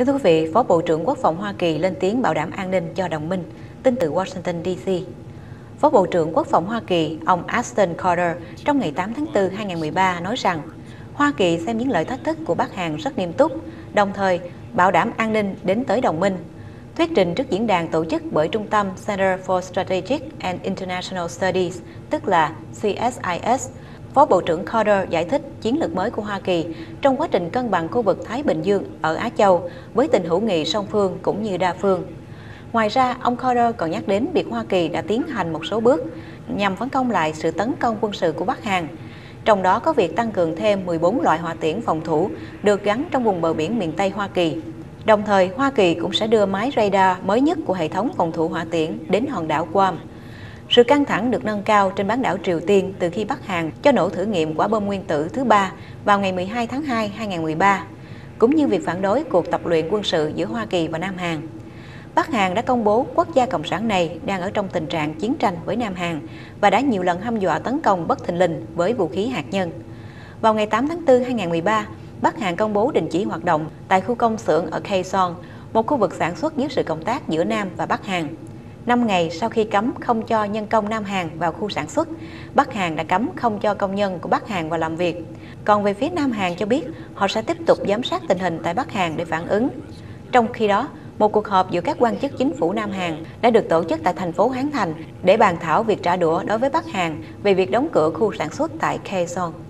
Kính thưa quý vị, Phó Bộ trưởng Quốc phòng Hoa Kỳ lên tiếng bảo đảm an ninh cho đồng minh, tin từ Washington DC. Phó Bộ trưởng Quốc phòng Hoa Kỳ, ông Ashton Carter, trong ngày 8 tháng 4 2013 nói rằng Hoa Kỳ xem những lời thách thức của Bắc Hàn rất nghiêm túc, đồng thời bảo đảm an ninh đến tới đồng minh. Thuyết trình trước diễn đàn tổ chức bởi Trung tâm Center for Strategic and International Studies, tức là CSIS, Phó Bộ trưởng Carter giải thích chiến lược mới của Hoa Kỳ trong quá trình cân bằng khu vực Thái Bình Dương ở Á Châu với tình hữu nghị song phương cũng như đa phương. Ngoài ra, ông Carter còn nhắc đến việc Hoa Kỳ đã tiến hành một số bước nhằm phản công lại sự tấn công quân sự của Bắc Hàn, trong đó có việc tăng cường thêm 14 loại hỏa tiễn phòng thủ được gắn trong vùng bờ biển miền Tây Hoa Kỳ. Đồng thời, Hoa Kỳ cũng sẽ đưa máy radar mới nhất của hệ thống phòng thủ hỏa tiễn đến hòn đảo Guam. Sự căng thẳng được nâng cao trên bán đảo Triều Tiên từ khi Bắc Hàn cho nổ thử nghiệm quả bom nguyên tử thứ ba vào ngày 12 tháng 2 2013, cũng như việc phản đối cuộc tập luyện quân sự giữa Hoa Kỳ và Nam Hàn. Bắc Hàn đã công bố quốc gia cộng sản này đang ở trong tình trạng chiến tranh với Nam Hàn và đã nhiều lần hăm dọa tấn công bất thình lình với vũ khí hạt nhân. Vào ngày 8 tháng 4 2013, Bắc Hàn công bố đình chỉ hoạt động tại khu công xưởng ở Kaesong, một khu vực sản xuất dưới sự cộng tác giữa Nam và Bắc Hàn. 5 ngày sau khi cấm không cho nhân công Nam Hàn vào khu sản xuất, Bắc Hàn đã cấm không cho công nhân của Bắc Hàn vào làm việc. Còn về phía Nam Hàn cho biết họ sẽ tiếp tục giám sát tình hình tại Bắc Hàn để phản ứng. Trong khi đó, một cuộc họp giữa các quan chức chính phủ Nam Hàn đã được tổ chức tại thành phố Hán Thành để bàn thảo việc trả đũa đối với Bắc Hàn về việc đóng cửa khu sản xuất tại Kaesong.